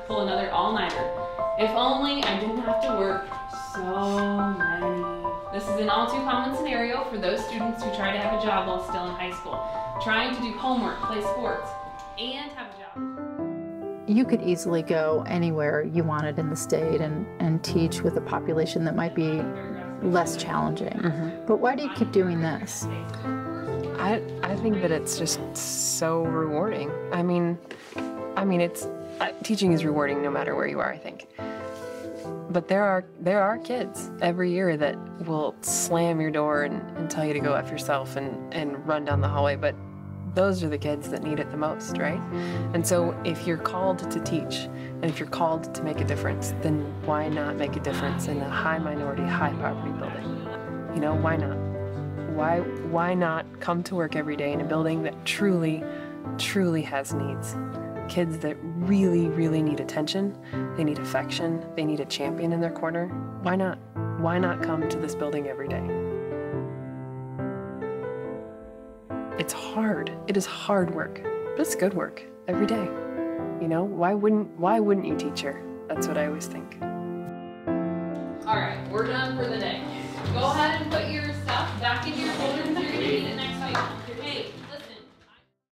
to pull another all-nighter. If only I didn't have to work so many. This is an all too common scenario for those students who try to have a job while still in high school, trying to do homework, play sports, and have a job. You could easily go anywhere you wanted in the state and, and teach with a population that might be less challenging. Mm-hmm. But why do you keep doing this? I, I think that it's just so rewarding. I mean, I mean, it's teaching is rewarding no matter where you are. I think, but there are there are kids every year that will slam your door and, and tell you to go f yourself and and run down the hallway. But those are the kids that need it the most, right? And so if you're called to teach and if you're called to make a difference, then why not make a difference in a high minority, high poverty building? You know, why not? Why why not come to work every day in a building that truly truly has needs? Kids that really really need attention, they need affection, they need a champion in their corner. Why not? Why not come to this building every day? It's hard. It is hard work, but it's good work every day. You know, why wouldn't why wouldn't you teach her? That's what I always think. All right, we're done for the day. Go ahead and put your